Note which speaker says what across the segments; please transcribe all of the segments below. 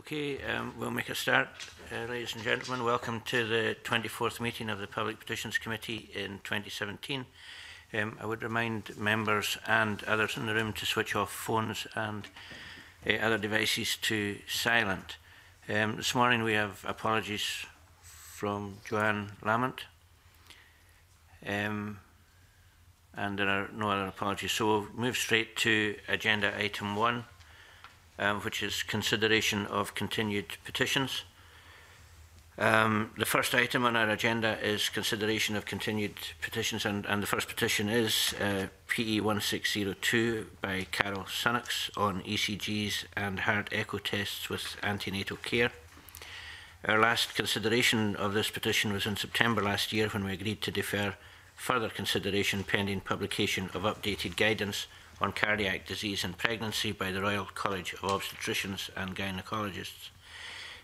Speaker 1: Okay, um, we'll make a start. Uh, ladies and gentlemen, welcome to the 24th meeting of the Public Petitions Committee in 2017. Um, I would remind members and others in the room to switch off phones and uh, other devices to silent. Um, this morning we have apologies from Joanne Lamont. Um, and there are no other apologies. So we'll move straight to agenda item one um, which is consideration of continued petitions. Um, the first item on our agenda is consideration of continued petitions, and, and the first petition is uh, PE 1602 by Carol Sunnox on ECGs and heart echo tests with antenatal care. Our last consideration of this petition was in September last year when we agreed to defer further consideration pending publication of updated guidance on cardiac disease and pregnancy by the Royal College of Obstetricians and Gynecologists.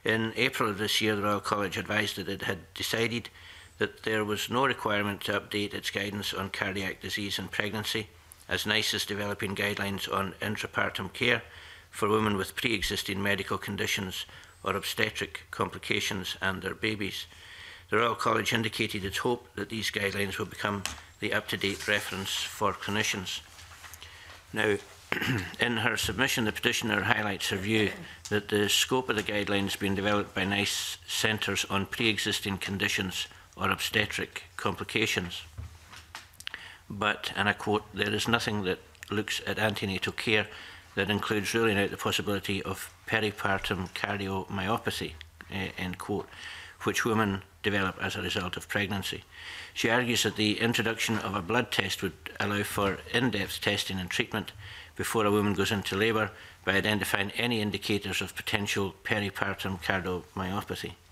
Speaker 1: In April of this year, the Royal College advised that it had decided that there was no requirement to update its guidance on cardiac disease and pregnancy, as NICE is developing guidelines on intrapartum care for women with pre-existing medical conditions or obstetric complications and their babies. The Royal College indicated its hope that these guidelines will become the up-to-date reference for clinicians. Now, in her submission, the petitioner highlights her view that the scope of the guidelines being developed by NICE centres on pre-existing conditions or obstetric complications. But, and I quote, there is nothing that looks at antenatal care that includes ruling out the possibility of peripartum cardiomyopathy, eh, end quote. which women develop as a result of pregnancy. She argues that the introduction of a blood test would allow for in-depth testing and treatment before a woman goes into labour by identifying any indicators of potential peripartum cardiomyopathy.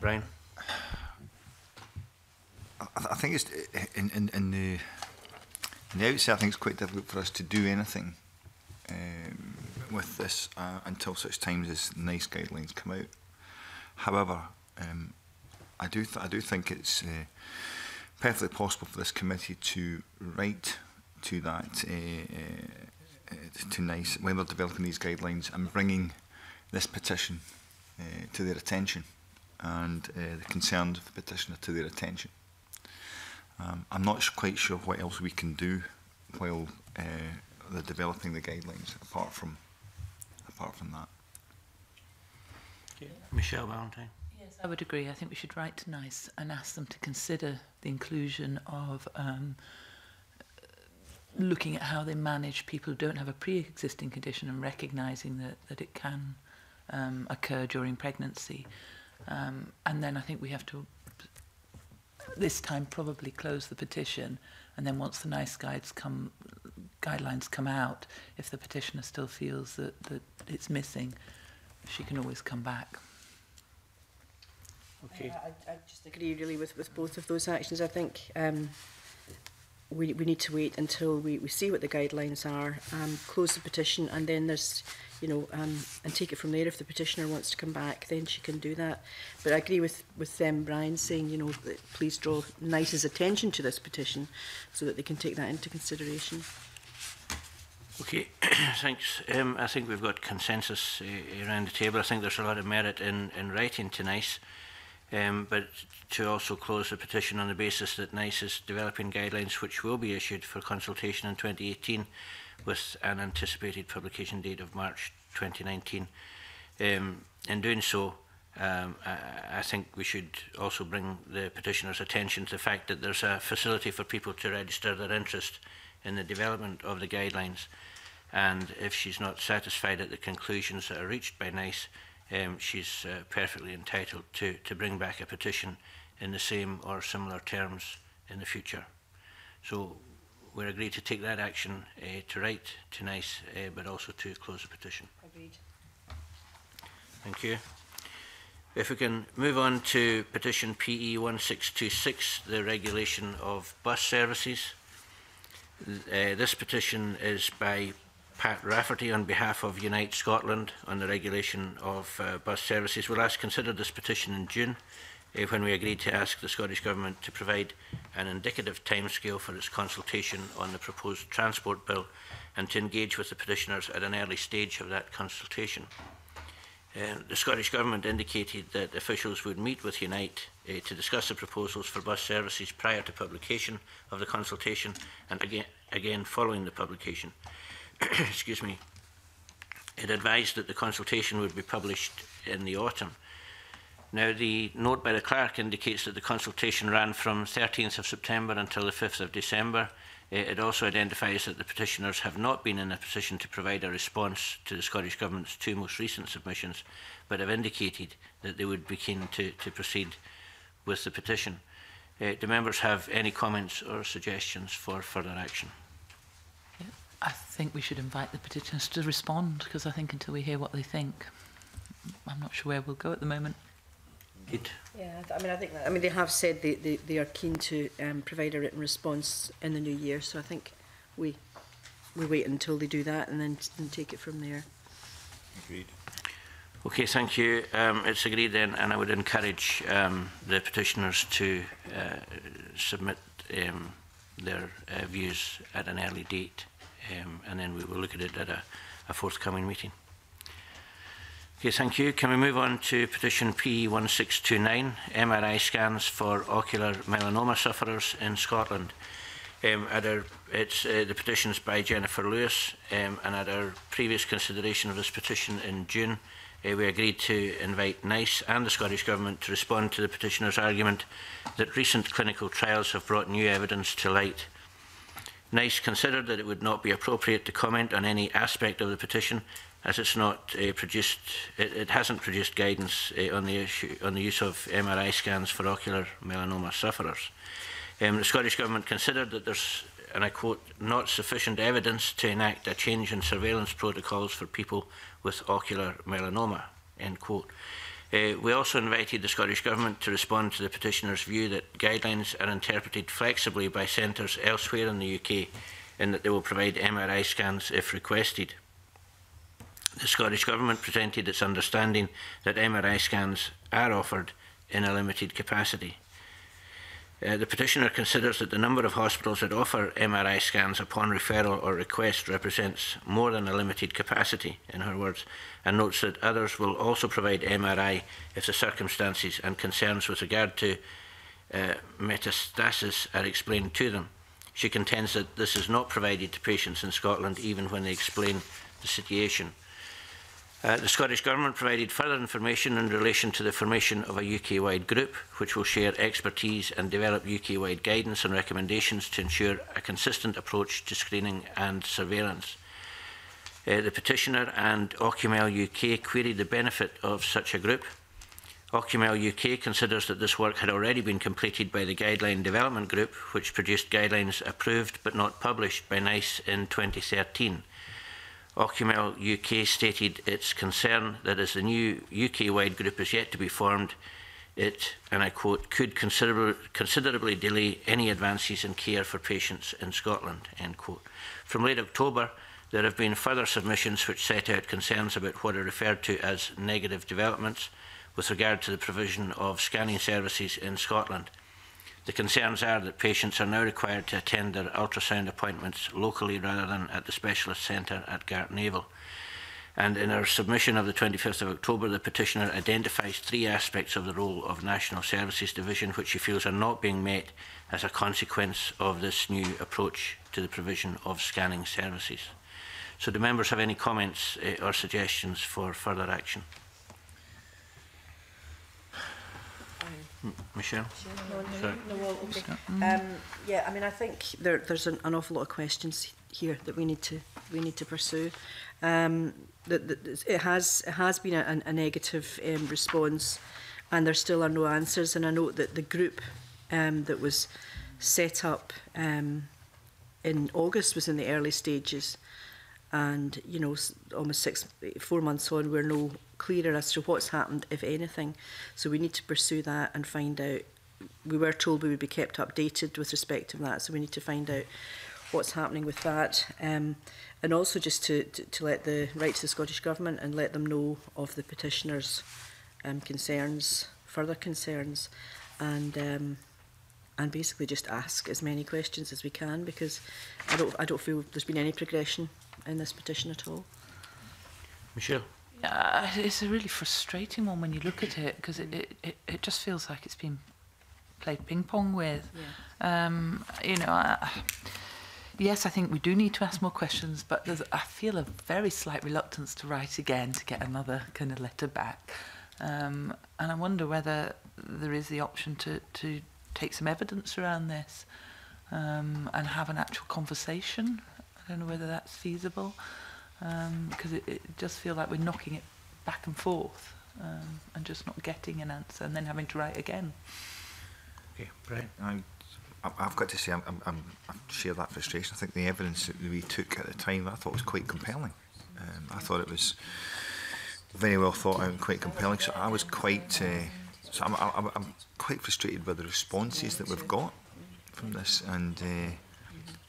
Speaker 1: Brian?
Speaker 2: I, I think it's in, in, in, the, in the outset, I think it's quite difficult for us to do anything um, with this uh, until such times as NICE guidelines come out. However, um, I do I do think it's uh, perfectly possible for this committee to write to that uh, uh, uh to nice when they're developing these guidelines and bringing this petition uh, to their attention and uh, the concerns of the petitioner to their attention. Um, I'm not quite sure what else we can do while they're developing the guidelines apart from apart from that
Speaker 1: to do that. Michelle Valentine.
Speaker 3: Yes, I would agree. I think we should write to NICE and ask them to consider the inclusion of um, looking at how they manage people who don't have a pre-existing condition and recognising that, that it can um, occur during pregnancy. Um, and then I think we have to, this time, probably close the petition. And then once the NICE guides come, guidelines come out, if the petitioner still feels that, that it's missing, she can always come back.
Speaker 1: Okay.
Speaker 4: Uh, I, I just agree really with, with both of those actions. I think um, we, we need to wait until we, we see what the guidelines are, um, close the petition, and then there's, you know, um, and take it from there. If the petitioner wants to come back, then she can do that. But I agree with, with them, Brian, saying, you know, please draw NICE's attention to this petition so that they can take that into consideration.
Speaker 1: Okay, thanks. Um, I think we've got consensus uh, around the table. I think there's a lot of merit in, in writing to NICE, um, but to also close the petition on the basis that NICE is developing guidelines which will be issued for consultation in 2018 with an anticipated publication date of March 2019. Um, in doing so, um, I, I think we should also bring the petitioner's attention to the fact that there's a facility for people to register their interest in the development of the guidelines. And if she's not satisfied at the conclusions that are reached by NICE, um, she's uh, perfectly entitled to, to bring back a petition in the same or similar terms in the future. So we're agreed to take that action uh, to write to NICE, uh, but also to close the petition.
Speaker 4: Agreed.
Speaker 1: Thank you. If we can move on to petition PE1626, the regulation of bus services. Uh, this petition is by Pat Rafferty on behalf of Unite Scotland on the regulation of uh, bus services. We we'll last considered this petition in June uh, when we agreed to ask the Scottish Government to provide an indicative timescale for its consultation on the proposed transport bill and to engage with the petitioners at an early stage of that consultation. Uh, the Scottish Government indicated that officials would meet with Unite uh, to discuss the proposals for bus services prior to publication of the consultation and again, again following the publication. Excuse me. It advised that the consultation would be published in the autumn. Now, the note by the clerk indicates that the consultation ran from 13th of September until the 5th of December. Uh, it also identifies that the petitioners have not been in a position to provide a response to the Scottish Government's two most recent submissions, but have indicated that they would begin to, to proceed with the petition. Uh, do members have any comments or suggestions for further action?
Speaker 3: I think we should invite the petitioners to respond because I think until we hear what they think, I'm not sure where we'll go at the moment.
Speaker 1: Good.
Speaker 4: Yeah, I mean, I think that, I mean they have said they, they, they are keen to um, provide a written response in the new year, so I think we we wait until they do that and then and take it from there.
Speaker 2: Agreed.
Speaker 1: Okay, thank you. Um, it's agreed then, and I would encourage um, the petitioners to uh, submit um, their uh, views at an early date, um, and then we will look at it at a, a forthcoming meeting. Okay, thank you. Can we move on to petition P1629, MRI scans for ocular melanoma sufferers in Scotland? Um, at our, it's, uh, the petition is by Jennifer Lewis, um, and at our previous consideration of this petition in June, uh, we agreed to invite NICE and the Scottish Government to respond to the petitioner's argument that recent clinical trials have brought new evidence to light. NICE considered that it would not be appropriate to comment on any aspect of the petition as it's not uh, produced, it, it hasn't produced guidance uh, on, the issue, on the use of MRI scans for ocular melanoma sufferers. Um, the Scottish Government considered that there's and I quote, not sufficient evidence to enact a change in surveillance protocols for people with ocular melanoma, end quote. Uh, we also invited the Scottish Government to respond to the petitioner's view that guidelines are interpreted flexibly by centres elsewhere in the UK and that they will provide MRI scans if requested. The Scottish Government presented its understanding that MRI scans are offered in a limited capacity. Uh, the petitioner considers that the number of hospitals that offer MRI scans upon referral or request represents more than a limited capacity, in her words, and notes that others will also provide MRI if the circumstances and concerns with regard to uh, metastasis are explained to them. She contends that this is not provided to patients in Scotland even when they explain the situation. Uh, the Scottish Government provided further information in relation to the formation of a UK-wide group which will share expertise and develop UK-wide guidance and recommendations to ensure a consistent approach to screening and surveillance. Uh, the petitioner and Ocumel UK queried the benefit of such a group. Ocumel UK considers that this work had already been completed by the Guideline Development Group, which produced guidelines approved but not published by NICE in 2013. Ocumel UK stated its concern that as the new UK-wide group is yet to be formed, it, and I quote, could considerably, considerably delay any advances in care for patients in Scotland, end quote. From late October, there have been further submissions which set out concerns about what are referred to as negative developments with regard to the provision of scanning services in Scotland. The concerns are that patients are now required to attend their ultrasound appointments locally rather than at the specialist centre at Gartnavel. And in our submission of the 25th of October, the petitioner identifies three aspects of the role of National Services Division which she feels are not being met as a consequence of this new approach to the provision of scanning services. So do members have any comments eh, or suggestions for further action? Michelle?
Speaker 4: no, no, okay. um, mm. yeah, I mean, I think there, there's an, an, awful lot of questions here that we need to we need to pursue. Um, the, the, it has it has been a, a negative um, response, and there still are no answers. And I note that the group um, that was set up um, in August was in the early stages, and you know, almost six four months on, we're no clearer as to what's happened, if anything. So we need to pursue that and find out. We were told we would be kept updated with respect to that, so we need to find out what's happening with that. Um, and also just to, to, to let the right to the Scottish Government and let them know of the petitioners' um, concerns, further concerns, and um, and basically just ask as many questions as we can because I don't I don't feel there's been any progression in this petition at all.
Speaker 1: Michelle
Speaker 3: uh, it's a really frustrating one when you look at it because it, it, it, it just feels like it's been played ping pong with.
Speaker 4: Yeah.
Speaker 3: Um, you know, I, yes, I think we do need to ask more questions, but there's, I feel a very slight reluctance to write again to get another kind of letter back. Um, and I wonder whether there is the option to, to take some evidence around this um, and have an actual conversation. I don't know whether that's feasible because um, it, it just feel like we're knocking it back and forth um, and just not getting an answer and then having to write again.
Speaker 1: Okay, Brian.
Speaker 2: I'm, I've got to say I'm, I'm, I'm, I share that frustration. I think the evidence that we took at the time I thought was quite compelling. Um, I thought it was very well thought out and quite compelling. So I was quite, uh, so I'm, I'm, I'm quite frustrated with the responses that we've got from this and uh,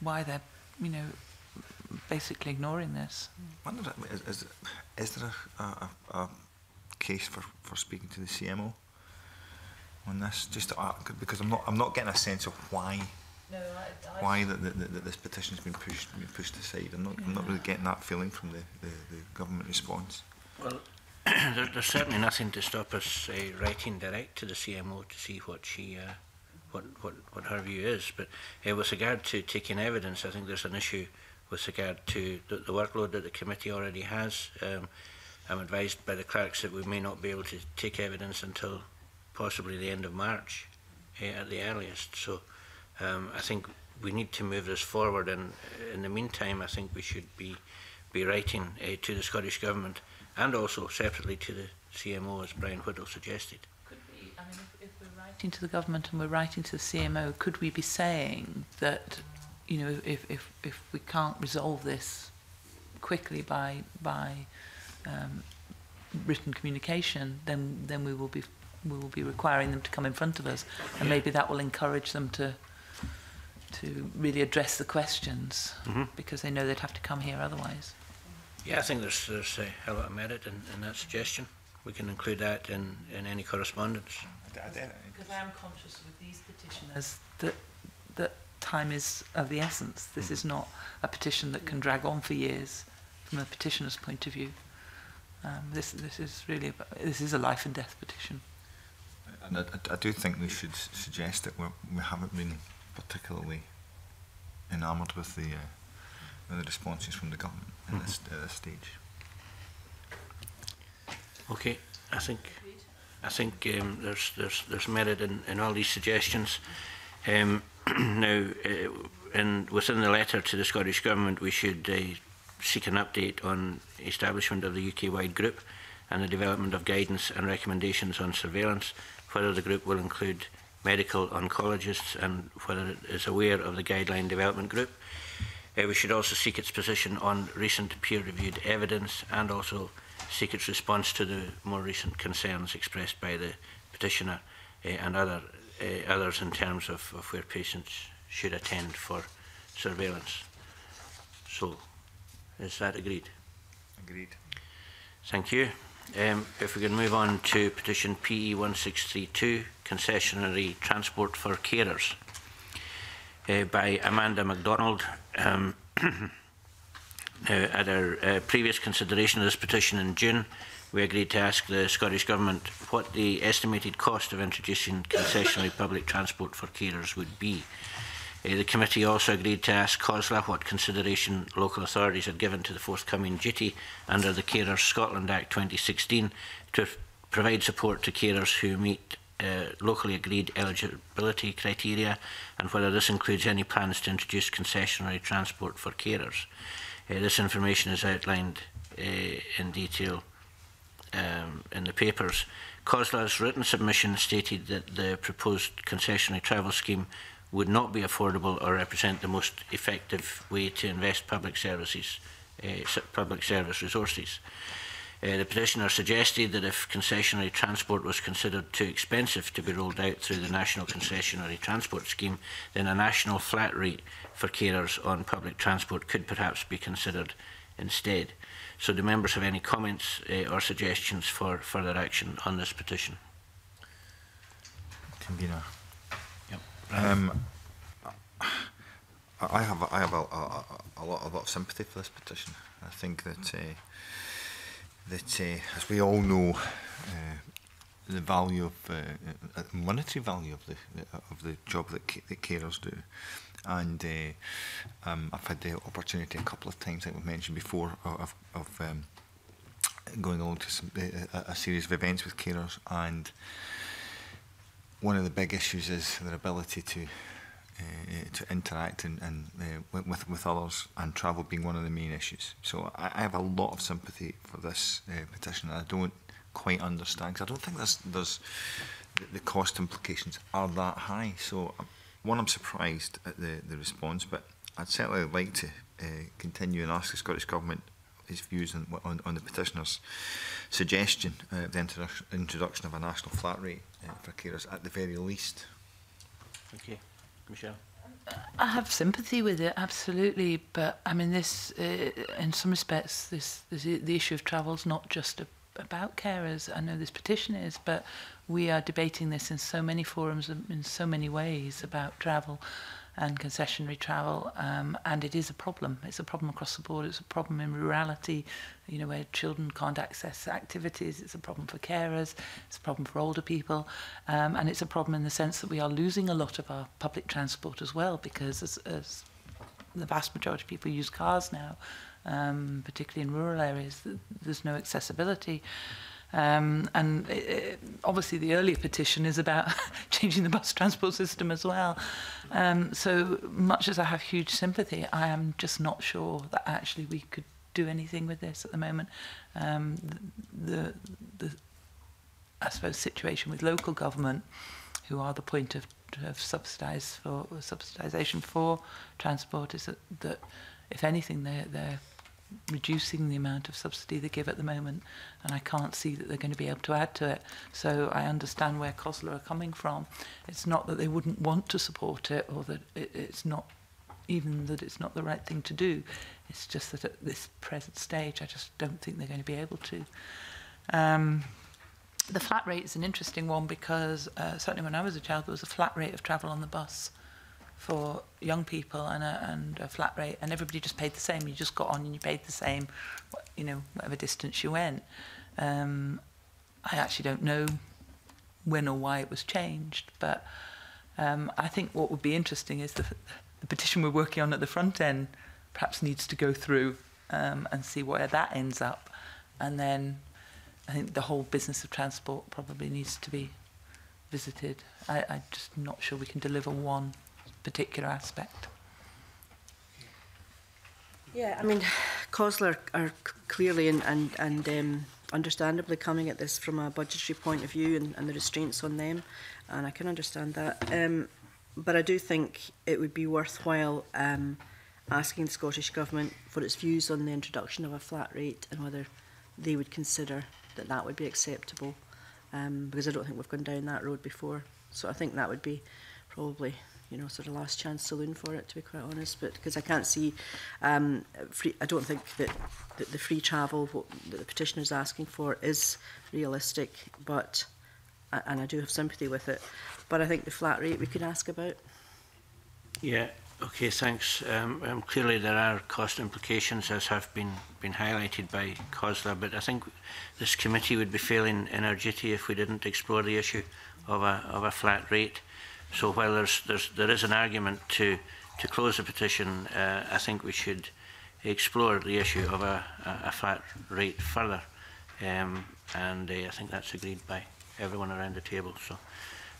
Speaker 3: why they're you know basically ignoring this.
Speaker 2: Wonder, is, is, is there a, a, a case for, for speaking to the CMO on this? Just uh, because I'm not I'm not getting a sense of why
Speaker 3: no, I, I,
Speaker 2: why that, that, that this petition's been pushed been pushed aside. I'm not yeah. I'm not really getting that feeling from the, the, the government response.
Speaker 1: Well. there, there's certainly nothing to stop us uh, writing direct to the CMO to see what she uh, what, what, what her view is. But uh, with regard to taking evidence, I think there's an issue with regard to the, the workload that the committee already has. Um, I'm advised by the clerks that we may not be able to take evidence until possibly the end of March eh, at the earliest. So um, I think we need to move this forward and in the meantime I think we should be be writing eh, to the Scottish Government and also separately to the CMO as Brian Whittle suggested.
Speaker 3: Could we, I mean, if, if we're writing to the government and we're writing to the CMO, could we be saying that you know, if, if, if we can't resolve this quickly by, by um, written communication, then, then we will be we will be requiring them to come in front of us, and maybe that will encourage them to to really address the questions
Speaker 1: mm -hmm.
Speaker 3: because they know they'd have to come here otherwise.
Speaker 1: Yeah, I think there's there's a hell of merit in, in that suggestion. We can include that in, in any correspondence.
Speaker 3: Because I am conscious with these petitioners that that time is of the essence. This is hmm. not a petition that can drag on for years from a petitioner's point of view. Um, this, this is really, this is a life and death petition.
Speaker 2: And I, I, I do think we should suggest that we're, we haven't been particularly enamoured with the, uh, with the responses from the government at mm -hmm. this, uh, this stage.
Speaker 1: Okay, I think I think um, there's there's there's merit in, in all these suggestions. Um, now, uh, in, within the letter to the Scottish Government, we should uh, seek an update on establishment of the UK-wide group and the development of guidance and recommendations on surveillance, whether the group will include medical oncologists and whether it is aware of the guideline development group. Uh, we should also seek its position on recent peer-reviewed evidence and also seek its response to the more recent concerns expressed by the petitioner uh, and other uh, others in terms of, of where patients should attend for surveillance. So, is that agreed?
Speaker 2: Agreed.
Speaker 1: Thank you. Um, if we can move on to petition PE 1632, concessionary transport for carers, uh, by Amanda MacDonald. Um, now, eh, at our uh, previous consideration of this petition in June, we agreed to ask the Scottish Government what the estimated cost of introducing concessionary public transport for carers would be. Uh, the committee also agreed to ask COSLA what consideration local authorities had given to the forthcoming duty under the Carers Scotland Act 2016 to provide support to carers who meet uh, locally agreed eligibility criteria and whether this includes any plans to introduce concessionary transport for carers. Uh, this information is outlined uh, in detail um, in the papers. COSLA's written submission stated that the proposed concessionary travel scheme would not be affordable or represent the most effective way to invest public services, uh, public service resources. Uh, the petitioner suggested that if concessionary transport was considered too expensive to be rolled out through the National Concessionary Transport Scheme, then a national flat rate for carers on public transport could perhaps be considered instead. So do members have any comments uh, or suggestions for further action on this petition?
Speaker 2: Convener.
Speaker 1: Yep.
Speaker 2: Um, I have I have a, a, a lot a lot of sympathy for this petition. I think that uh, that uh, as we all know, uh, the value of uh, monetary value of the of the job that, that carers do and uh, um, I've had the opportunity a couple of times, like we've mentioned before, of, of um, going along to some, uh, a series of events with carers, and one of the big issues is their ability to uh, to interact and, and uh, with with others, and travel being one of the main issues. So I, I have a lot of sympathy for this uh, petition. I don't quite understand because I don't think there's, there's the cost implications are that high. So one, I'm surprised at the, the response, but I'd certainly like to uh, continue and ask the Scottish Government his views on, on, on the petitioner's suggestion uh, of the introdu introduction of a national flat rate uh, for carers at the very least.
Speaker 1: Okay, Michelle.
Speaker 3: I have sympathy with it, absolutely, but I mean, this, uh, in some respects, this, this the issue of travel is not just a, about carers. I know this petition is, but we are debating this in so many forums, um, in so many ways about travel and concessionary travel, um, and it is a problem. It's a problem across the board. It's a problem in rurality, you know, where children can't access activities. It's a problem for carers. It's a problem for older people, um, and it's a problem in the sense that we are losing a lot of our public transport as well, because as, as the vast majority of people use cars now, um, particularly in rural areas. There's no accessibility. Mm. Um, and it, it, obviously, the earlier petition is about changing the bus transport system as well. Um, so much as I have huge sympathy, I am just not sure that actually we could do anything with this at the moment. Um, the, the, the, I suppose, situation with local government, who are the point of, of subsidise for subsidisation for transport, is that, that if anything, they're, they're reducing the amount of subsidy they give at the moment, and I can't see that they're going to be able to add to it. So I understand where COSLA are coming from. It's not that they wouldn't want to support it, or that it, it's not even that it's not the right thing to do. It's just that at this present stage, I just don't think they're going to be able to. Um, the flat rate is an interesting one because uh, certainly when I was a child, there was a flat rate of travel on the bus. Uh, for young people and a, and a flat rate, and everybody just paid the same. You just got on and you paid the same, you know, whatever distance you went. Um, I actually don't know when or why it was changed, but um, I think what would be interesting is the, the petition we're working on at the front end perhaps needs to go through um, and see where that ends up, and then I think the whole business of transport probably needs to be visited. I, I'm just not sure we can deliver one particular aspect.
Speaker 4: Yeah, I mean, Cosler are, are clearly and, and, and um, understandably coming at this from a budgetary point of view and, and the restraints on them, and I can understand that. Um, but I do think it would be worthwhile um, asking the Scottish Government for its views on the introduction of a flat rate and whether they would consider that that would be acceptable, um, because I don't think we've gone down that road before. So I think that would be probably you know, sort of last chance saloon for it, to be quite honest. But because I can't see, um, free, I don't think that, that the free travel what, that the petitioner is asking for is realistic, but and I do have sympathy with it. But I think the flat rate we could ask about.
Speaker 1: Yeah. Okay. Thanks. Um, um, clearly, there are cost implications, as have been been highlighted by COSLA. But I think this committee would be failing in our duty if we didn't explore the issue of a of a flat rate. So while there's, there's, there is an argument to, to close the petition, uh, I think we should explore the issue of a, a, a flat rate further. Um, and uh, I think that's agreed by everyone around the table. So,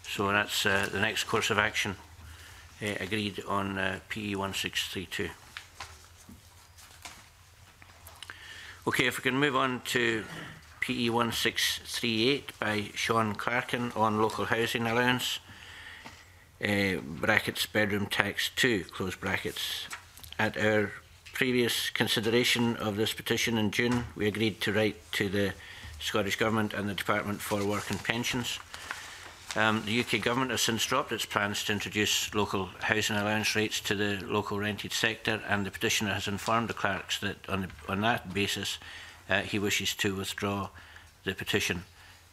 Speaker 1: so that's uh, the next course of action uh, agreed on uh, PE 1632. Okay, if we can move on to PE 1638 by Sean Clarkin on local housing allowance uh, brackets bedroom tax 2 close brackets. At our previous consideration of this petition in June, we agreed to write to the Scottish Government and the Department for Work and Pensions. Um, the UK Government has since dropped its plans to introduce local housing allowance rates to the local rented sector and the petitioner has informed the clerks that on, the, on that basis uh, he wishes to withdraw the petition.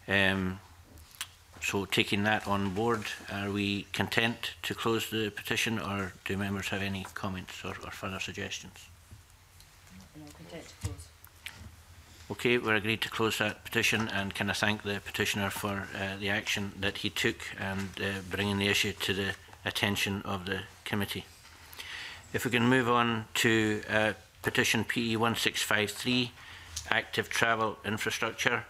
Speaker 1: Um, So taking that on board, are we content to close the petition or do members have any comments or, or further suggestions? Okay, we're agreed to close that petition and can I thank the petitioner for uh, the action that he took and uh, bringing the issue to the attention of the committee. If we can move on to uh, petition PE 1653, active travel infrastructure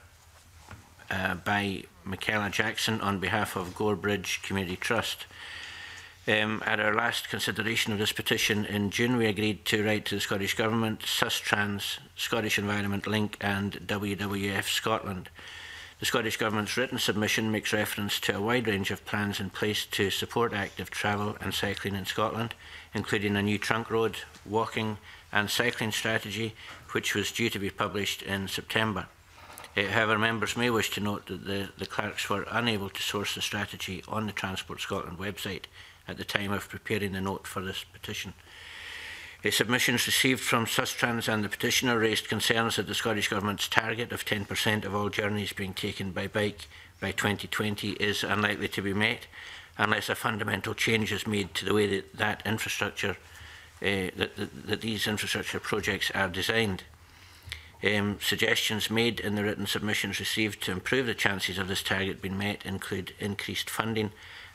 Speaker 1: uh, by Michaela Jackson on behalf of Gorebridge Community Trust. Um, at our last consideration of this petition in June, we agreed to write to the Scottish Government, SusTrans, Scottish Environment Link and WWF Scotland. The Scottish Government's written submission makes reference to a wide range of plans in place to support active travel and cycling in Scotland, including a new trunk road, walking and cycling strategy, which was due to be published in September. Uh, however, members may wish to note that the, the clerks were unable to source the strategy on the Transport Scotland website at the time of preparing the note for this petition. The submissions received from Sustrans and the petitioner raised concerns that the Scottish Government's target of 10% of all journeys being taken by bike by 2020 is unlikely to be met unless a fundamental change is made to the way that, that infrastructure, uh, that, that, that these infrastructure projects are designed. Um, suggestions made in the written submissions received to improve the chances of this target being met include increased funding,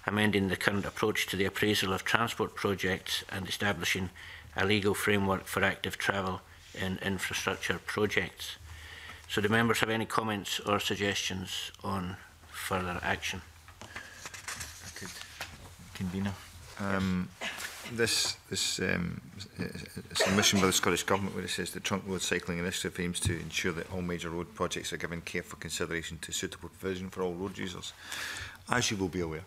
Speaker 1: amending the current approach to the appraisal of transport projects and establishing a legal framework for active travel in infrastructure projects. So do members have any comments or suggestions on further action?
Speaker 2: Convener. Um, this this um, submission by the Scottish Government where it says the Trunk Road Cycling Initiative aims to ensure that all major road projects are given careful consideration to suitable provision for all road users. As you will be aware,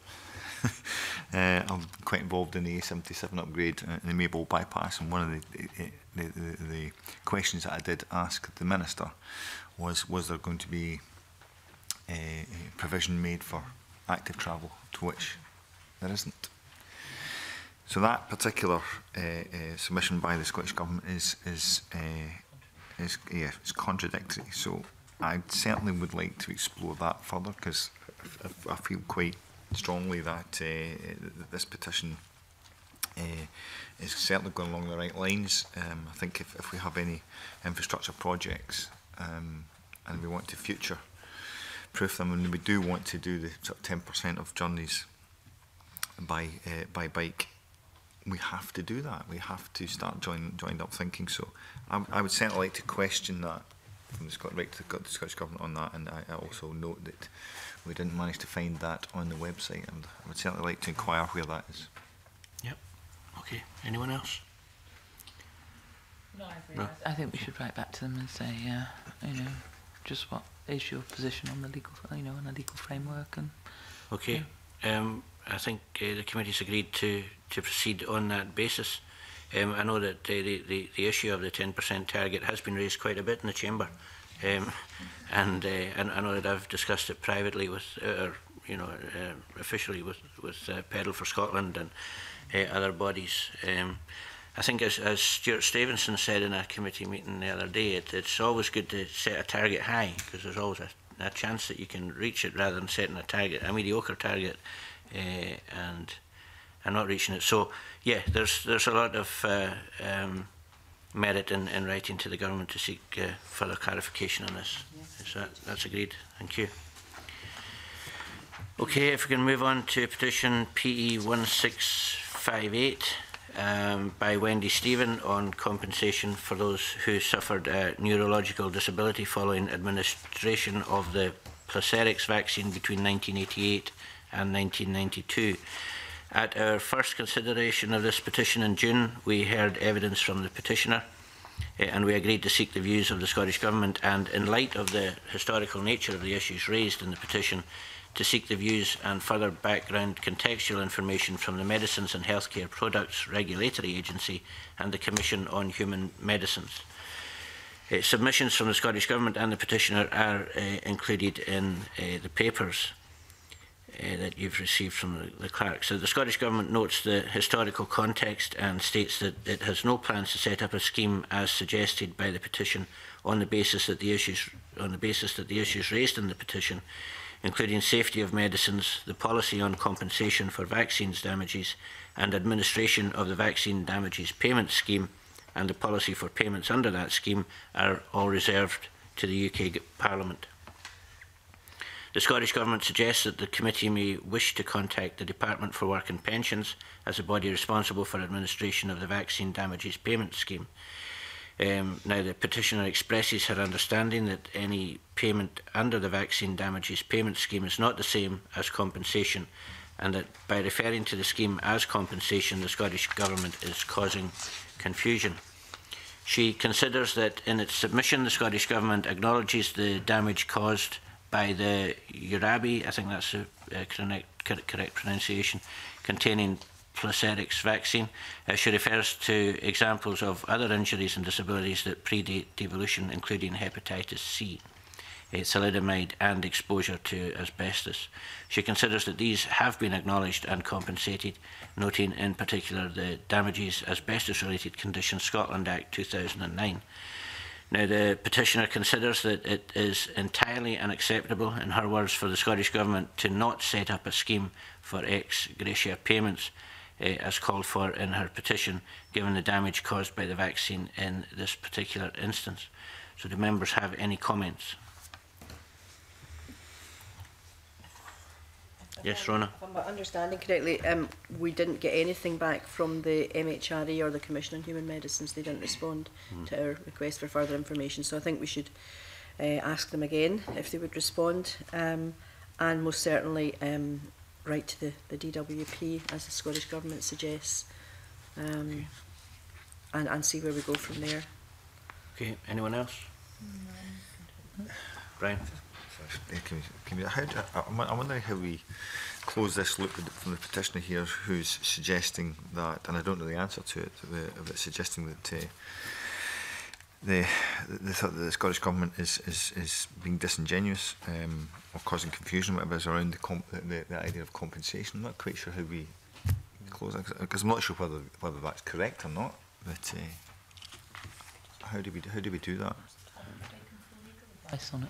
Speaker 2: uh, I'm quite involved in the A77 upgrade uh, the Maybole bypass and one of the the, the, the, the questions that I did ask the Minister was was there going to be a, uh, a provision made for active travel to which there isn't. So that particular uh, uh, submission by the Scottish Government is is uh, is yeah, is contradictory. So I certainly would like to explore that further because I, I, feel quite strongly that uh, this petition uh, is certainly going along the right lines. Um, I think if, if we have any infrastructure projects um, and we want to future proof them, and we do want to do the 10% of journeys by uh, by bike we have to do that. We have to start join, joined up thinking. So I, I would certainly like to question that from the Scottish, right to the Scottish Government on that. And I, I also note that we didn't manage to find that on the website. And I would certainly like to inquire where that is.
Speaker 1: Yep. Okay. Anyone else?
Speaker 3: No, I,
Speaker 1: No.
Speaker 3: I think we should write back to them and say, yeah, uh, you know, just what is your position on the legal, you know, on the legal framework and.
Speaker 1: Okay. Yeah. Um, I think uh, the committee's agreed to, to proceed on that basis. Um, I know that uh, the, the, the issue of the 10% target has been raised quite a bit in the Chamber. Um, and, uh, and I know that I've discussed it privately with, uh, you know, uh, officially with, with uh, Pedal for Scotland and uh, other bodies. Um, I think as, as Stuart Stevenson said in a committee meeting the other day, it, it's always good to set a target high because there's always a, a chance that you can reach it rather than setting a target, a mediocre target uh, and and not reaching it. So yeah, there's there's a lot of uh, um, merit in, in writing to the government to seek uh, further clarification on this. Yes. That, that's agreed. Thank you. Okay, if we can move on to petition PE 1658 um, by Wendy Stephen on compensation for those who suffered a neurological disability following administration of the Placerix vaccine between 1988 and 1992. At our first consideration of this petition in June, we heard evidence from the petitioner eh, and we agreed to seek the views of the Scottish Government and in light of the historical nature of the issues raised in the petition to seek the views and further background contextual information from the Medicines and Healthcare Products Regulatory Agency and the Commission on Human Medicines. Uh, submissions from the Scottish Government and the petitioner are uh, included in uh, the papers uh, that you've received from the, the clerk. So the Scottish Government notes the historical context and states that it has no plans to set up a scheme as suggested by the petition on the basis that the issues on the basis that the issues raised in the petition including safety of medicines, the policy on compensation for vaccines damages and administration of the vaccine damages payment scheme and the policy for payments under that scheme are all reserved to the UK Parliament. The Scottish Government suggests that the committee may wish to contact the Department for Work and Pensions as a body responsible for administration of the Vaccine Damages Payment Scheme. Um, now, the petitioner expresses her understanding that any payment under the Vaccine Damages Payment Scheme is not the same as compensation, and that by referring to the scheme as compensation, the Scottish Government is causing confusion. She considers that in its submission, the Scottish Government acknowledges the damage caused by the Urabi, I think that's the uh, correct, pronunciation, containing Placerix vaccine. Uh, she refers to examples of other injuries and disabilities that predate devolution, including hepatitis C, uh, thalidomide and exposure to asbestos. She considers that these have been acknowledged and compensated, noting in particular the Damages Asbestos Related Conditions Scotland Act 2009. Now, the petitioner considers that it is entirely unacceptable, in her words, for the Scottish Government to not set up a scheme for ex gratia payments eh, as called for in her petition, given the damage caused by the vaccine in this particular instance. So, do members have any comments? Yes, um, Rona.
Speaker 4: From my understanding correctly, um, we didn't get anything back from the MHRE or the Commission on Human Medicines. They didn't respond mm. to our request for further information. So I think we should uh, ask them again if they would respond. Um, and most certainly um, write to the, the DWP, as the Scottish Government suggests, um, and, and see where we go from there.
Speaker 1: Okay, anyone else? No. Brian?
Speaker 2: can we, how do, I, I'm wondering how we close this loop from the petitioner here who's suggesting that, and I don't know the answer to it, uh, but suggesting that uh, the, the thought that the Scottish Government is, is, is being disingenuous um, or causing confusion, whatever is around the, comp the, the idea of compensation. I'm not quite sure how we close that, because I'm not sure whether, whether that's correct or not, but uh, how, do we, how do we do that?
Speaker 3: Advice on it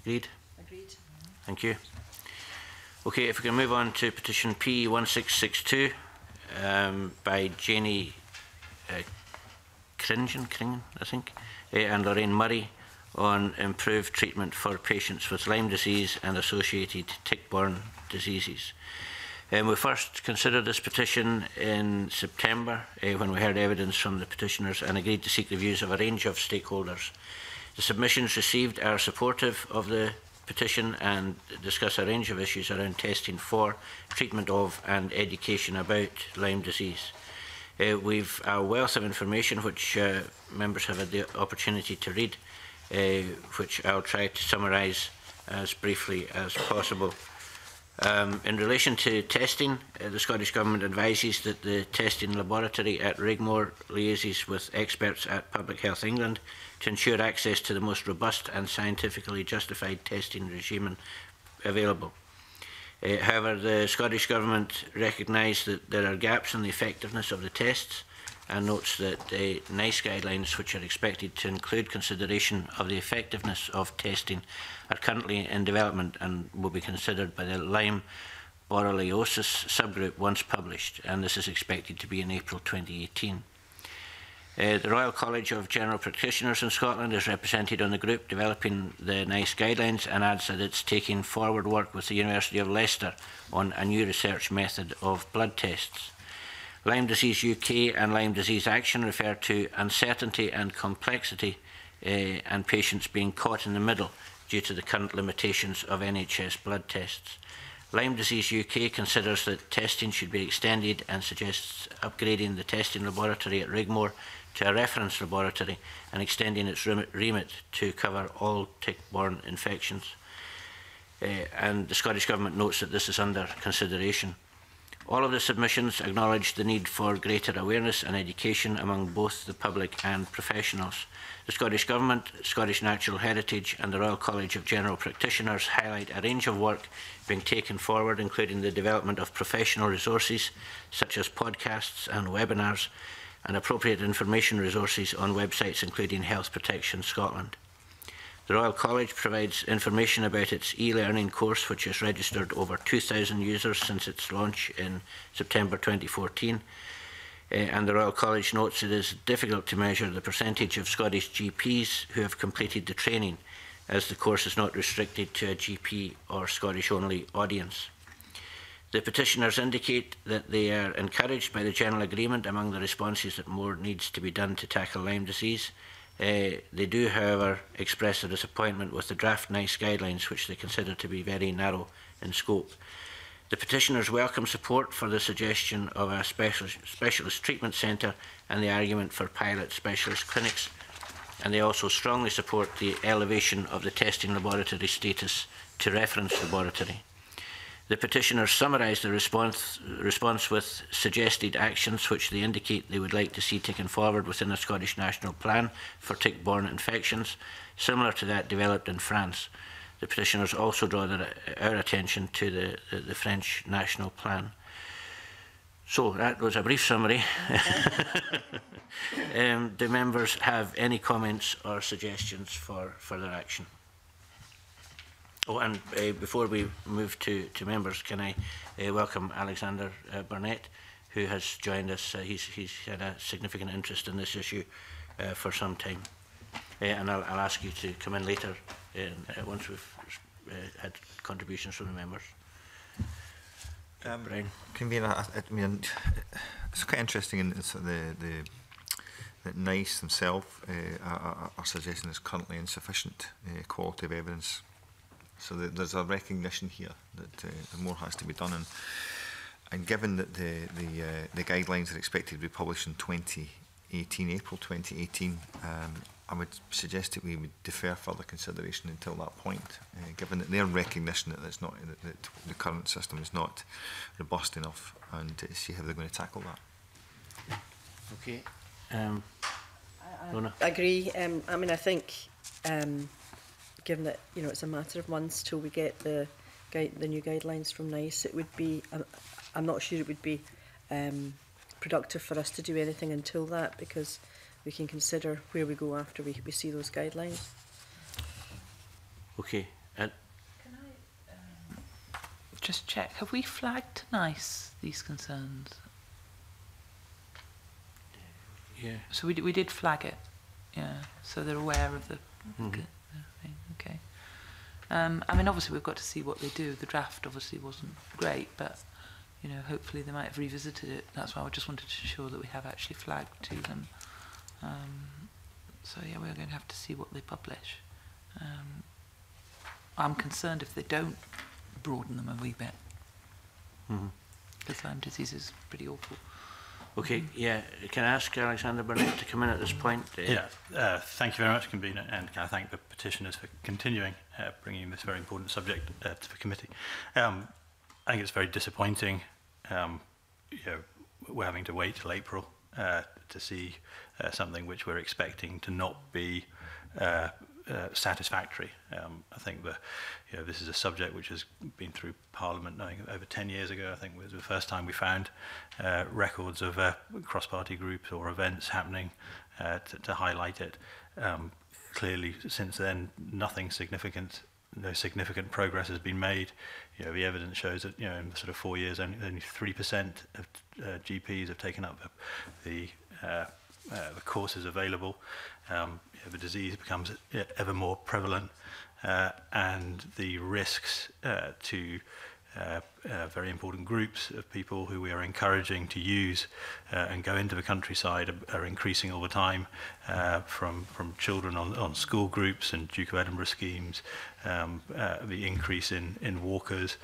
Speaker 1: Agreed? Agreed. Thank you. Okay, if we can move on to petition P1662 um, by Jenny uh, Cringen, Cringen, I think, uh, and Lorraine Murray on improved treatment for patients with Lyme disease and associated tick-borne diseases. Um, we first considered this petition in September uh, when we heard evidence from the petitioners and agreed to seek the views of a range of stakeholders. The submissions received are supportive of the petition and discuss a range of issues around testing for, treatment of and education about Lyme disease. Uh, we've a wealth of information which uh, members have had the opportunity to read, uh, which I'll try to summarise as briefly as possible. Um, in relation to testing, uh, the Scottish Government advises that the testing laboratory at Rigmore liaises with experts at Public Health England to ensure access to the most robust and scientifically justified testing regime available. Uh, however, the Scottish Government recognised that there are gaps in the effectiveness of the tests and notes that uh, NICE guidelines, which are expected to include consideration of the effectiveness of testing, are currently in development and will be considered by the Lyme borreliosis subgroup once published, and this is expected to be in April 2018. Uh, the Royal College of General Practitioners in Scotland is represented on the group developing the NICE guidelines and adds that it's taking forward work with the University of Leicester on a new research method of blood tests. Lyme Disease UK and Lyme Disease Action refer to uncertainty and complexity uh, and patients being caught in the middle due to the current limitations of NHS blood tests. Lyme Disease UK considers that testing should be extended and suggests upgrading the testing laboratory at Rigmore to a reference laboratory and extending its remit to cover all tick-borne infections. Uh, and the Scottish Government notes that this is under consideration. All of the submissions acknowledged the need for greater awareness and education among both the public and professionals. The Scottish Government, Scottish Natural Heritage and the Royal College of General Practitioners highlight a range of work being taken forward, including the development of professional resources such as podcasts and webinars and appropriate information resources on websites including Health Protection Scotland. The Royal College provides information about its e-learning course, which has registered over 2,000 users since its launch in September 2014. Uh, eh, and the Royal College notes it is difficult to measure the percentage of Scottish GPs who have completed the training, as the course is not restricted to a GP or Scottish-only audience. The petitioners indicate that they are encouraged by the general agreement among the responses that more needs to be done to tackle Lyme disease – Uh, they do, however, express their disappointment with the draft NICE guidelines, which they consider to be very narrow in scope. The petitioners welcome support for the suggestion of a special, specialist treatment centre and the argument for pilot specialist clinics, and they also strongly support the elevation of the testing laboratory status to reference laboratory. The petitioner summarised the response, response with suggested actions which they indicate they would like to see taken forward within a Scottish National Plan for tick-borne infections, similar to that developed in France. The petitioners also draw their, our attention to the, the, the French National Plan. So that was a brief summary. um, do members have any comments or suggestions for further action? Oh, and uh, before we move to, to members, can I uh, welcome Alexander uh, eh, Burnett, who has joined us. Uh, he's, he's had a significant interest in this issue uh, for some time. Uh, and I'll, I'll ask you to come in later uh, once we've uh, had contributions from the members.
Speaker 2: Um,
Speaker 1: Brian.
Speaker 2: Convener, I, I mean, it's quite interesting in the, the that NICE themselves uh, are, are suggesting there's currently insufficient uh, quality of evidence So the, there's a recognition here that uh, more has to be done. And, and given that the, the, uh, the guidelines are expected to be published in 2018, April 2018, um, I would suggest that we would defer further consideration until that point, uh, given that their recognition that it's not that, that the current system is not robust enough, and uh, see how they're going to tackle that.
Speaker 1: Okay. Um, I,
Speaker 4: I agree. Um, I mean, I think um, given that you know it's a matter of months till we get the guide, the new guidelines from NICE, it would be I'm, I'm not sure it would be um, productive for us to do anything until that because we can consider where we go after we, we see those guidelines.
Speaker 1: Okay, and
Speaker 3: can I um, just check? Have we flagged NICE these concerns?
Speaker 1: Yeah.
Speaker 3: So we we did flag it. Yeah. So they're aware of the.
Speaker 1: Mm -hmm.
Speaker 3: the thing. Um, I mean, obviously, we've got to see what they do. The draft obviously wasn't great, but you know, hopefully they might have revisited it. That's why I just wanted to ensure that we have actually flagged to them. Um, so yeah, we're going to have to see what they publish. Um, I'm concerned if they don't broaden them a wee bit, because mm -hmm. Lyme disease is pretty awful.
Speaker 1: Okay, yeah. Can I ask Alexander Burnett to come in at this point?
Speaker 5: Yeah, uh, thank you very much, Convener, and can I thank the petitioners for continuing uh, bringing this very important subject uh, to the committee. Um, I think it's very disappointing. Um, you know, we're having to wait till April uh, to see uh, something which we're expecting to not be uh, uh, satisfactory. Um, I think that you know, this is a subject which has been through Parliament knowing over 10 years ago. I think it was the first time we found uh, records of uh, cross-party groups or events happening uh, to, to highlight it. Um, clearly, since then, nothing significant no significant progress has been made. You know, the evidence shows that you know in sort of four years only, only three percent of uh, GPs have taken up the the, uh, uh, the courses available. Um, the disease becomes uh, ever more prevalent uh, and the risks uh, to uh, uh, very important groups of people who we are encouraging to use uh, and go into the countryside are, are increasing all the time uh, from, from children on, on school groups and Duke of Edinburgh schemes, um, uh, the increase in, in walkers,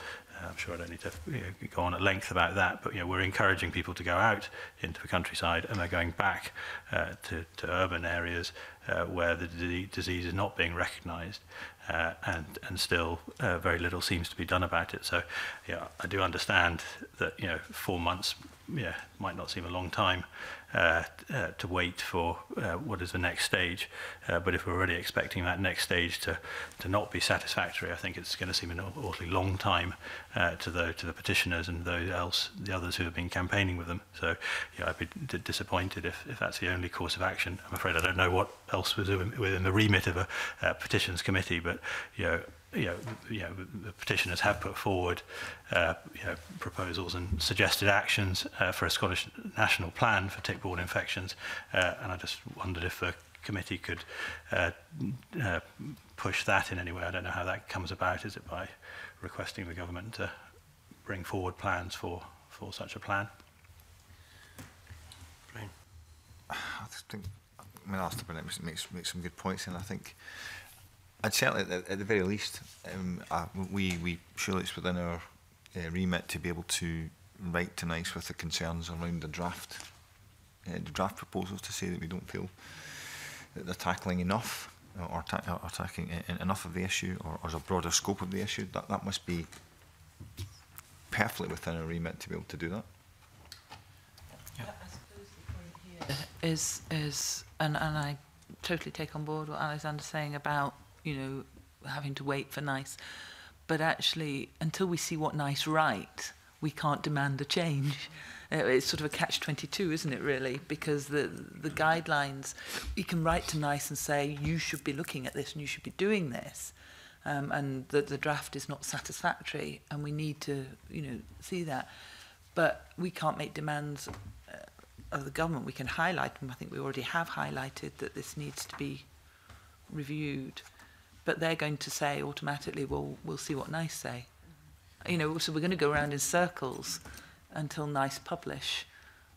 Speaker 5: uh, I'm sure I don't need to you know, go on at length about that, but you know, we're encouraging people to go out into the countryside and they're going back uh, to, to urban areas uh, where the disease is not being recognised uh, and and still uh, very little seems to be done about it. So, yeah, I do understand that you know four months yeah might not seem a long time Uh, uh, to wait for uh, what is the next stage. Uh, but if we're already expecting that next stage to, to not be satisfactory, I think it's going to seem an awfully long time uh, to, the, to the petitioners and those else, the others who have been campaigning with them. So yeah, I'd be disappointed if, if that's the only course of action. I'm afraid I don't know what else was within the remit of a uh, petitions committee, but you know, you know, you know, the petitioners have put forward uh, you know, proposals and suggested actions uh, for a Scottish national plan for tick-borne infections, uh, and I just wondered if the committee could uh, uh, push that in any way. I don't know how that comes about. Is it by requesting the government to bring forward plans for, for such a plan?
Speaker 1: Brian.
Speaker 2: I think, I mean, Alistair Burnett makes, makes, makes some good points, and I think I'd certainly, at the very least, um, uh, we, we surely it's within our uh, remit to be able to write to NICE with the concerns around the draft, uh, the draft proposals to say that we don't feel that they're tackling enough or, ta or tackling enough of the issue or, or a broader scope of the issue. That, that must be perfectly within our remit to be able to do that. Yeah.
Speaker 3: Is, is and, and I totally take on board what Alexander's saying about you know, having to wait for nice. But actually, until we see what nice right, we can't demand a change. Uh, it's sort of a catch-22, isn't it, really? Because the, the guidelines, you can write to NICE and say, you should be looking at this and you should be doing this. Um, and that the draft is not satisfactory and we need to, you know, see that. But we can't make demands uh, of the government. We can highlight, and I think we already have highlighted, that this needs to be reviewed but they're going to say automatically, well, we'll see what NICE say. You know, so we're going to go around in circles until NICE publish.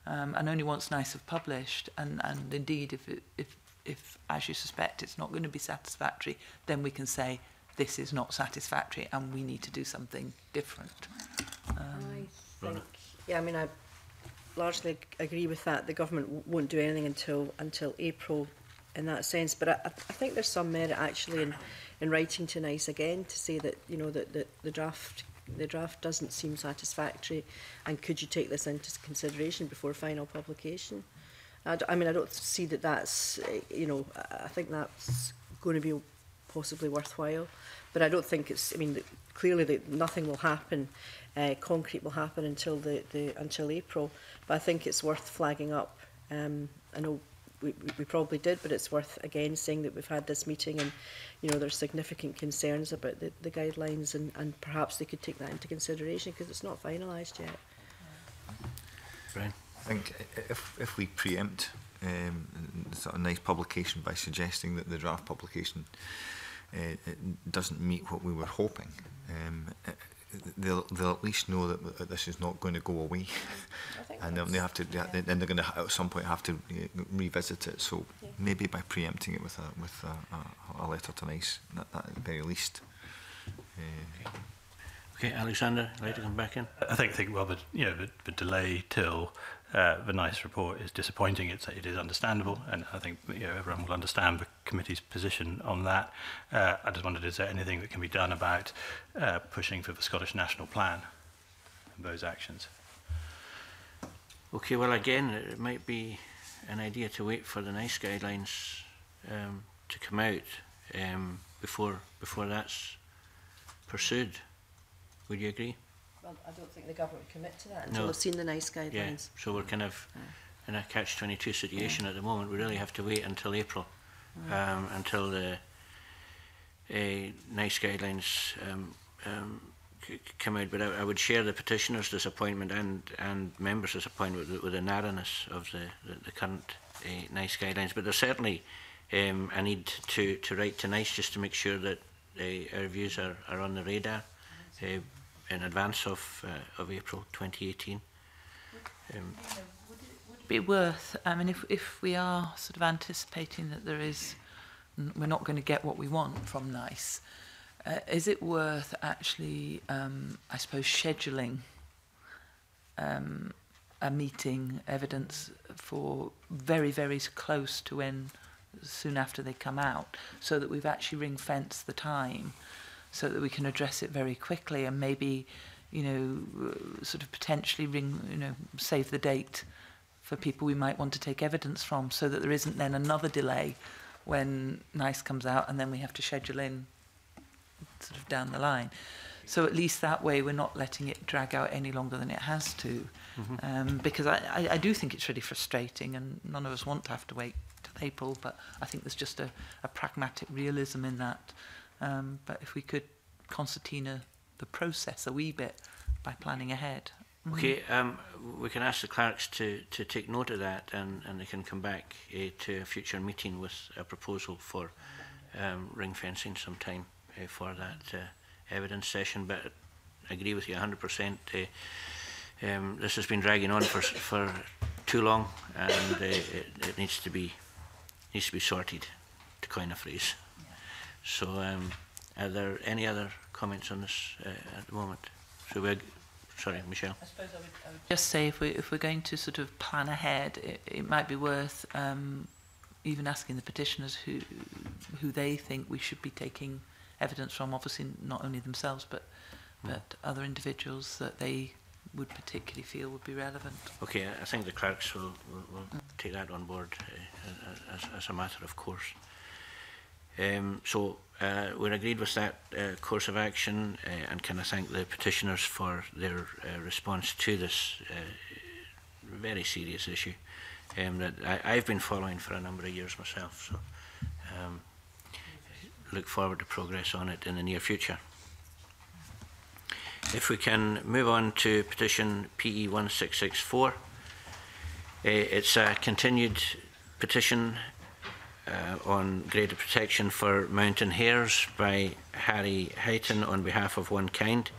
Speaker 3: Um, and only once NICE have published, and, and indeed, if, it, if, if, as you suspect, it's not going to be satisfactory, then we can say, this is not satisfactory and we need to do something different. Um,
Speaker 4: I think, yeah, I mean, I largely agree with that. The government won't do anything until until April in that sense. But I, I think there's some merit actually in, in writing to NICE again to say that you know that the, the draft the draft doesn't seem satisfactory, and could you take this into consideration before final publication? I, I mean, I don't see that that's eh, you know I think that's going to be possibly worthwhile, but I don't think it's. I mean, clearly that nothing will happen uh, concrete will happen until the, the until April. But I think it's worth flagging up. Um, I know we, we probably did, but it's worth again saying that we've had this meeting and you know there's significant concerns about the, the guidelines and, and perhaps they could take that into consideration because it's not finalised yet.
Speaker 1: Brian.
Speaker 2: I think if, if we preempt um, sort of nice publication by suggesting that the draft publication uh, doesn't meet what we were hoping, um, they'll they'll at least know that this is not going to go away, and they have to yeah. they, then they're going to at some point have to eh, revisit it. So
Speaker 4: yeah.
Speaker 2: maybe by preempting it with a with a, a, a letter to Nice, that, that at the very least. Uh, eh.
Speaker 1: okay. okay, Alexander, later come back in.
Speaker 5: I think I think well, but know, the, the delay till Uh, the NICE report is disappointing. It's, it is understandable, and I think you know, everyone will understand the committee's position on that. Uh, I just wondered, is there anything that can be done about uh, pushing for the Scottish National Plan and those actions?
Speaker 1: Okay, well, again, it might be an idea to wait for the NICE guidelines um, to come out um, before before that's pursued. Would you agree?
Speaker 4: well, I don't think the government commit to that
Speaker 1: until no.
Speaker 4: they've seen the NICE guidelines.
Speaker 1: Yeah. So we're kind of yeah. in a catch-22 situation yeah. at the moment. We really have to wait until April, yeah. um, until the uh, NICE guidelines um, um, come out. But I, I would share the petitioner's disappointment and, and members' disappointment with, with the narrowness of the, the, the current uh, NICE guidelines. But there's certainly um, a need to, to write to NICE just to make sure that uh, our views are, are on the radar. Uh, in advance of, uh, of April 2018. Um,
Speaker 3: be worth, I mean, if, if we are sort of anticipating that there is, we're not going to get what we want from NICE, uh, is it worth actually, um, I suppose, scheduling um, a meeting evidence for very, very close to when, soon after they come out, so that we've actually ring fenced the time? so that we can address it very quickly and maybe, you know, sort of potentially ring, you know, save the date for people we might want to take evidence from so that there isn't then another delay when NICE comes out and then we have to schedule in sort of down the line. So at least that way we're not letting it drag out any longer than it has to. Mm -hmm. um, because I, I, I do think it's really frustrating and none of us want to have to wait till April, but I think there's just a, a pragmatic realism in that Um, but if we could concertina the process a wee bit by planning ahead. Mm.
Speaker 1: Okay, mm-hmm. um, we can ask the clerks to, to take note of that and, and they can come back uh, to a future meeting with a proposal for um, ring fencing sometime uh, for that uh, evidence session. But I agree with you 100%. Uh, eh, um, this has been dragging on for, for too long and uh, it, it needs to be needs to be sorted, to coin a phrase. So um, are there any other comments on this uh, at the moment? So we're sorry, Michelle.
Speaker 3: I suppose I would, I would just say if we if we're going to sort of plan ahead, it, it might be worth um, even asking the petitioners who who they think we should be taking evidence from. Obviously, not only themselves, but mm. but other individuals that they would particularly feel would be relevant.
Speaker 1: Okay, I think the clerks will, will, will mm. take that on board uh, as, as a matter of course. Um, so uh, we're agreed with that uh, course of action uh, and can I thank the petitioners for their uh, response to this uh, very serious issue um, that I, I've been following for a number of years myself. So um, look forward to progress on it in the near future. If we can move on to petition PE 1664. Uh, it's a continued petition uh, on greater protection for mountain hares by Harry Hayton on behalf of One Kind.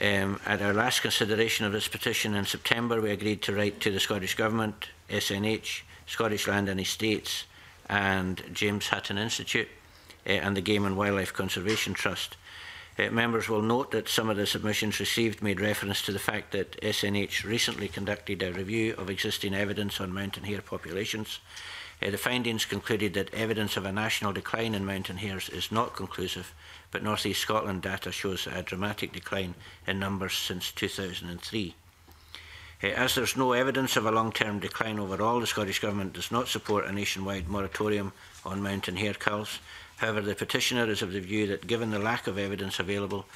Speaker 1: Um, at our last consideration of this petition in September, we agreed to write to the Scottish Government, SNH, Scottish Land and Estates, and James Hutton Institute, uh, and the Game and Wildlife Conservation Trust. Uh, members will note that some of the submissions received made reference to the fact that SNH recently conducted a review of existing evidence on mountain hare populations Uh, the findings concluded that evidence of a national decline in mountain hares is not conclusive, but North East Scotland data shows a dramatic decline in numbers since 2003. Uh, eh, as there's no evidence of a long-term decline overall, the Scottish Government does not support a nationwide moratorium on mountain hare culls. However, the petitioner is of the view that given the lack of evidence available,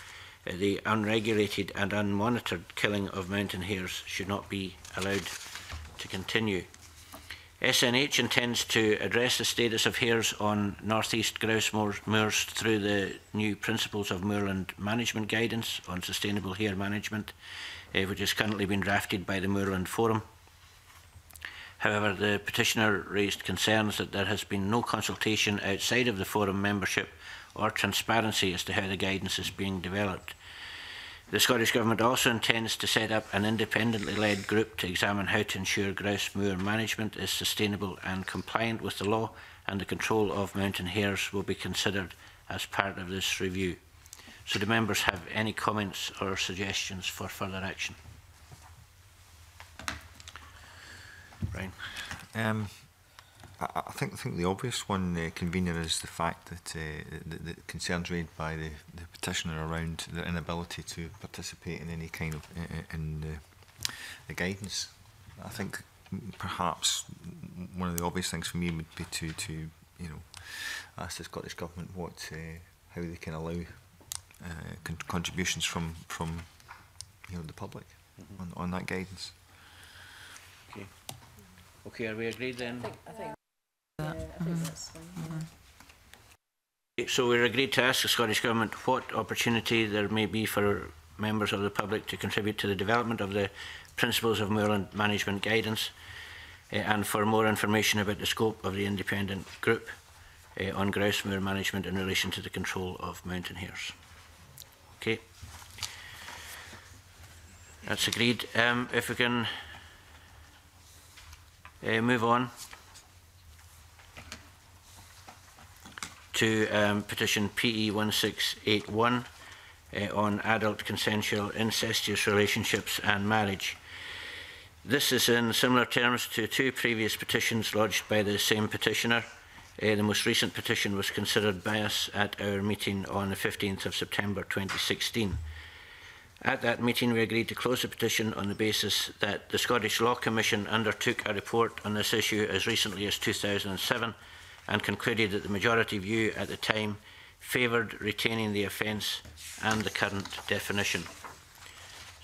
Speaker 1: uh, the unregulated and unmonitored killing of mountain hares should not be allowed to continue. SNH intends to address the status of hares on northeast grouse moors through the new principles of moorland management guidance on sustainable hare management, uh, which has currently been drafted by the Moorland Forum. However, the petitioner raised concerns that there has been no consultation outside of the forum membership or transparency as to how the guidance is being developed. The Scottish Government also intends to set up an independently led group to examine how to ensure grouse moor management is sustainable and compliant with the law and the control of mountain hares will be considered as part of this review. So do members have any comments or suggestions for further action? Brian.
Speaker 2: Um, I, I think I think the obvious one, uh, convener, is the fact that uh, the, the concerns raised by the, the petitioner around their inability to participate in any kind of uh, uh in uh, the guidance. I think perhaps one of the obvious things for me would be to to you know ask the Scottish government what uh, how they can allow uh, con contributions from from you know the public mm -hmm. on on that guidance.
Speaker 1: Okay. Okay, are we agreed then?
Speaker 4: I think, I think
Speaker 1: So we're agreed to ask the Scottish Government what opportunity there may be for members of the public to contribute to the development of the principles of moorland management guidance uh, and for more information about the scope of the independent group uh, on grouse moor management in relation to the control of mountain hares. Okay. That's agreed. Um, if we can uh, move on. to um, petition PE1681 uh, on adult consensual incestuous relationships and marriage. This is in similar terms to two previous petitions lodged by the same petitioner. Uh, the most recent petition was considered by us at our meeting on the 15th of September 2016. At that meeting, we agreed to close the petition on the basis that the Scottish Law Commission undertook a report on this issue as recently as 2007 and concluded that the majority view at the time favoured retaining the offence and the current definition.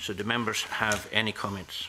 Speaker 1: So do members have any comments?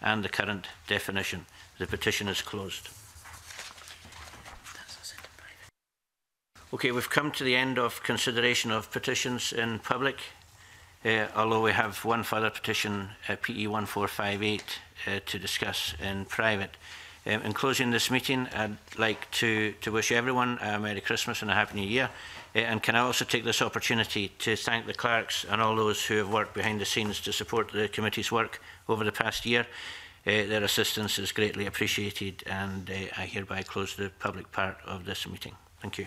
Speaker 1: and the current definition. The petition is closed. Okay, we've come to the end of consideration of petitions in public. uh, although we have one further petition, uh, PE 1458, uh, to discuss in private. Um, in closing this meeting, I'd like to, to wish everyone a Merry Christmas and a Happy New Year. Uh, and can I also take this opportunity to thank the clerks and all those who have worked behind the scenes to support the committee's work over the past year. Uh, their assistance is greatly appreciated and uh, I hereby close the public part of this meeting. Thank you.